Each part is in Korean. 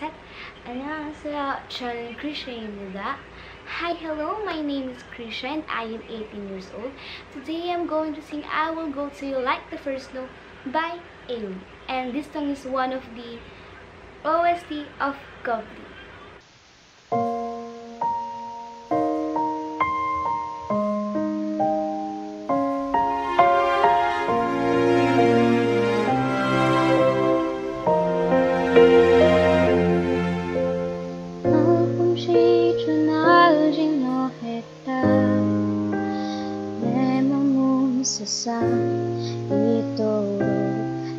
셋. 안녕하세요. 저는 Krisha입니다. Hi, hello. My name is Krisha and I am 18 years old. Today I'm going to sing I Will Go To You Like the First Snow by AIM. And this song is one of the OST of Goblin. 세상 이토록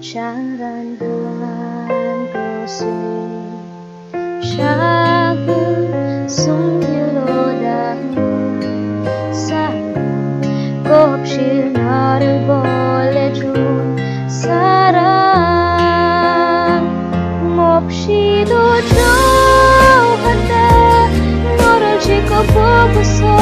찬란한 곳에 작은 손길로 닿은 사랑 곱실 나를 보내준 사랑 몹시도 좋아한다 너를 지켜보고 설레